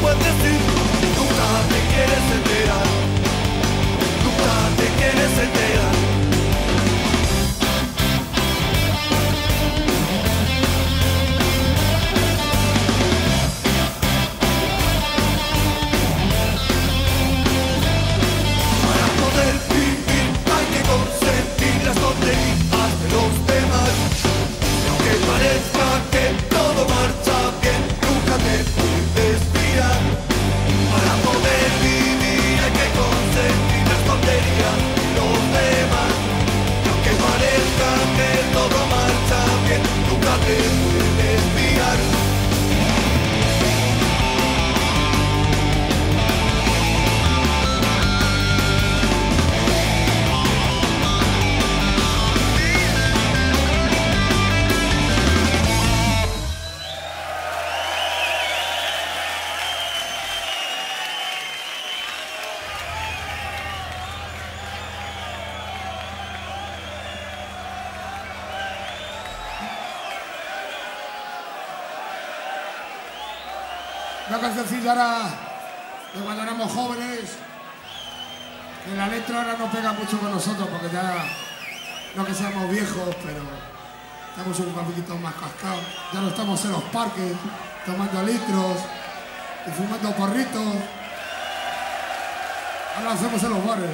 puedes ir, nunca te quieres enterar. Una cancioncilla ahora de cuando éramos jóvenes, que la letra ahora no pega mucho con nosotros porque ya no que seamos viejos, pero estamos un poquito más cascados. Ya no estamos en los parques tomando litros y fumando porritos. Ahora lo hacemos en los bares.